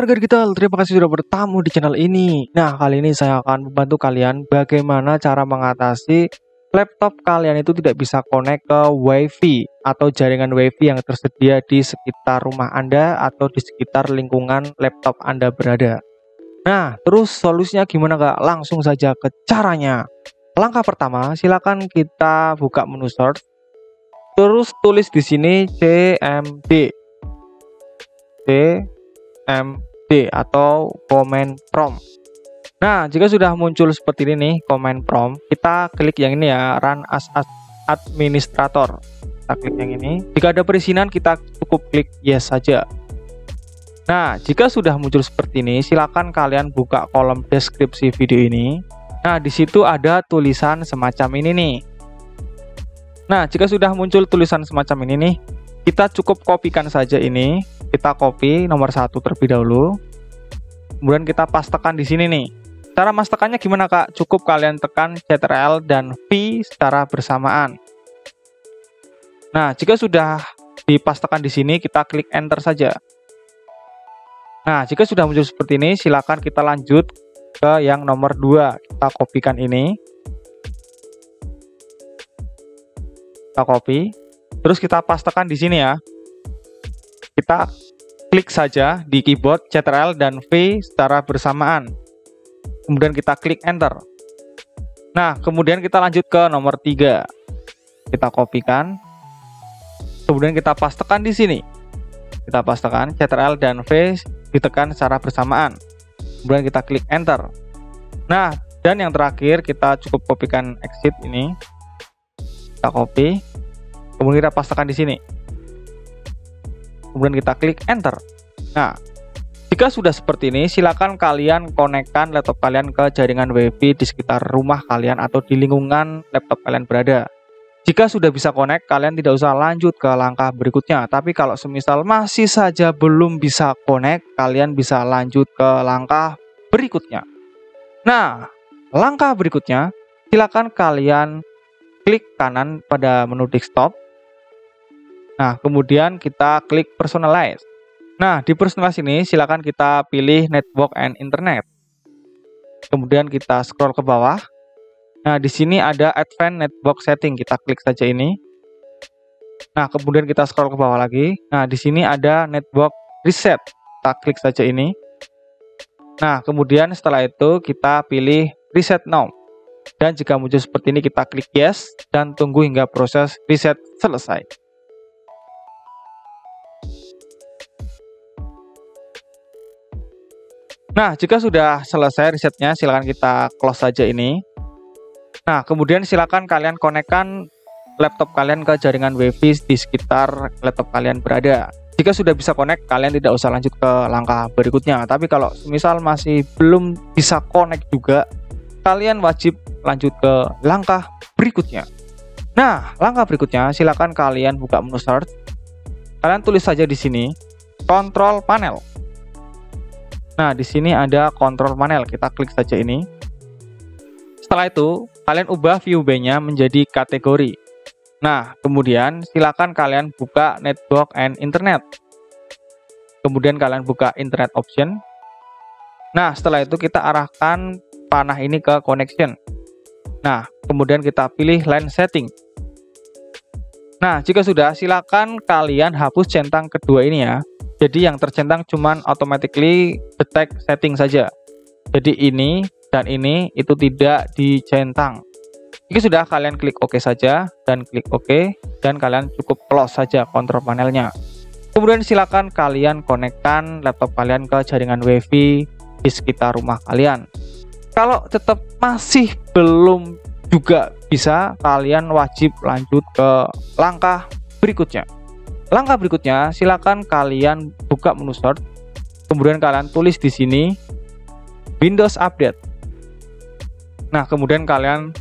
warga digital, terima kasih sudah bertamu di channel ini. Nah, kali ini saya akan membantu kalian bagaimana cara mengatasi laptop kalian itu tidak bisa connect ke WiFi atau jaringan WiFi yang tersedia di sekitar rumah Anda atau di sekitar lingkungan laptop Anda berada. Nah, terus solusinya gimana kak? Langsung saja ke caranya. Langkah pertama, silakan kita buka menu search. Terus tulis di sini CMD. CMD atau command prompt. Nah, jika sudah muncul seperti ini nih command prompt, kita klik yang ini ya, run as administrator. Kita klik yang ini. Jika ada perizinan, kita cukup klik yes saja. Nah, jika sudah muncul seperti ini, silakan kalian buka kolom deskripsi video ini. Nah, di situ ada tulisan semacam ini nih. Nah, jika sudah muncul tulisan semacam ini nih, kita cukup kopikan saja ini. Kita copy nomor satu terlebih dahulu. Kemudian kita pastekan di sini nih. Cara mastekannya gimana kak? Cukup kalian tekan Ctrl dan V secara bersamaan. Nah jika sudah dipastekan di sini kita klik enter saja. Nah jika sudah muncul seperti ini silakan kita lanjut ke yang nomor 2 kita kopikan ini. Kita copy terus kita pastekan di sini ya kita klik saja di keyboard Ctrl dan V secara bersamaan. Kemudian kita klik enter. Nah, kemudian kita lanjut ke nomor 3. Kita kopikan. Kemudian kita pastekan di sini. Kita pastekan Ctrl dan V ditekan secara bersamaan. Kemudian kita klik enter. Nah, dan yang terakhir kita cukup kopikan exit ini. Kita copy. Kemudian kita pastekan di sini kemudian kita klik enter. Nah, jika sudah seperti ini, silakan kalian konekkan laptop kalian ke jaringan WiFi di sekitar rumah kalian atau di lingkungan laptop kalian berada. Jika sudah bisa connect, kalian tidak usah lanjut ke langkah berikutnya. Tapi kalau semisal masih saja belum bisa connect, kalian bisa lanjut ke langkah berikutnya. Nah, langkah berikutnya, silakan kalian klik kanan pada menu desktop Nah, kemudian kita klik personalize. Nah, di personalize ini silakan kita pilih network and internet. Kemudian kita scroll ke bawah. Nah, di sini ada advanced network setting. Kita klik saja ini. Nah, kemudian kita scroll ke bawah lagi. Nah, di sini ada network reset. Kita klik saja ini. Nah, kemudian setelah itu kita pilih reset now. Dan jika muncul seperti ini kita klik yes dan tunggu hingga proses reset selesai. Nah, jika sudah selesai risetnya, silakan kita close saja ini. Nah, kemudian silakan kalian konekkan laptop kalian ke jaringan WiFi di sekitar laptop kalian berada. Jika sudah bisa connect, kalian tidak usah lanjut ke langkah berikutnya. Tapi kalau misal masih belum bisa connect juga, kalian wajib lanjut ke langkah berikutnya. Nah, langkah berikutnya silakan kalian buka menu search. Kalian tulis saja di sini control panel. Nah, di sini ada kontrol panel. Kita klik saja ini. Setelah itu, kalian ubah view B-nya menjadi kategori. Nah, kemudian silakan kalian buka network and internet. Kemudian kalian buka internet option. Nah, setelah itu kita arahkan panah ini ke connection. Nah, kemudian kita pilih line setting. Nah, jika sudah, silakan kalian hapus centang kedua ini ya. Jadi yang tercentang cuman automatically detect setting saja. Jadi ini dan ini itu tidak dicentang. Jika sudah kalian klik OK saja dan klik OK dan kalian cukup close saja kontrol panelnya. Kemudian silakan kalian konekkan laptop kalian ke jaringan WiFi di sekitar rumah kalian. Kalau tetap masih belum juga bisa, kalian wajib lanjut ke langkah berikutnya. Langkah berikutnya, silakan kalian buka menu start, kemudian kalian tulis di sini Windows Update. Nah, kemudian kalian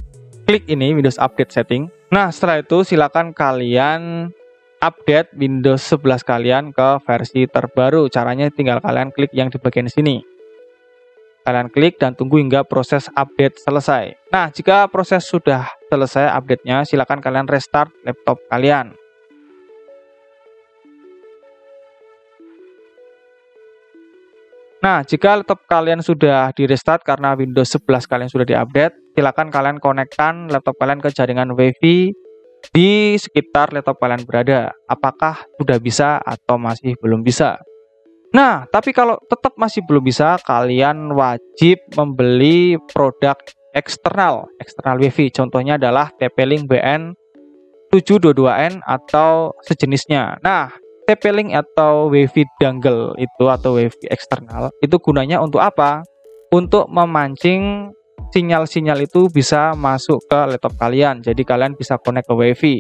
klik ini Windows Update Setting. Nah, setelah itu silakan kalian update Windows 11 kalian ke versi terbaru. Caranya tinggal kalian klik yang di bagian sini. Kalian klik dan tunggu hingga proses update selesai. Nah, jika proses sudah selesai update-nya, silakan kalian restart laptop kalian. Nah, jika laptop kalian sudah di restart karena Windows 11 kalian sudah diupdate, silakan kalian konekkan laptop kalian ke jaringan WiFi di sekitar laptop kalian berada. Apakah sudah bisa atau masih belum bisa? Nah, tapi kalau tetap masih belum bisa, kalian wajib membeli produk eksternal, eksternal WiFi. Contohnya adalah TP-Link BN 722N atau sejenisnya. Nah, TP-Link atau WiFi dongle itu atau WiFi eksternal itu gunanya untuk apa? Untuk memancing sinyal-sinyal itu bisa masuk ke laptop kalian. Jadi kalian bisa connect ke WiFi.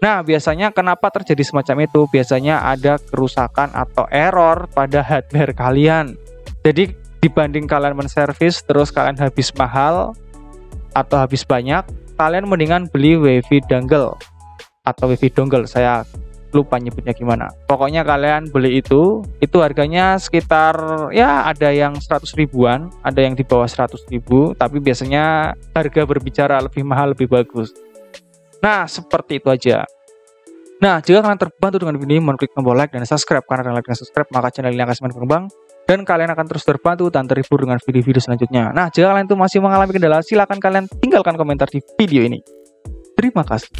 Nah, biasanya kenapa terjadi semacam itu? Biasanya ada kerusakan atau error pada hardware kalian. Jadi dibanding kalian menservis terus kalian habis mahal atau habis banyak, kalian mendingan beli WiFi dongle atau WiFi dongle. Saya lupa nyebutnya gimana. Pokoknya kalian beli itu, itu harganya sekitar ya ada yang 100 ribuan, ada yang di bawah 100 ribu, tapi biasanya harga berbicara lebih mahal lebih bagus. Nah, seperti itu aja. Nah, jika kalian terbantu dengan video ini, mohon klik tombol like dan subscribe. Karena dengan like dan subscribe, maka channel ini akan semakin berkembang. Dan kalian akan terus terbantu dan terhibur dengan video-video selanjutnya. Nah, jika kalian itu masih mengalami kendala, silahkan kalian tinggalkan komentar di video ini. Terima kasih.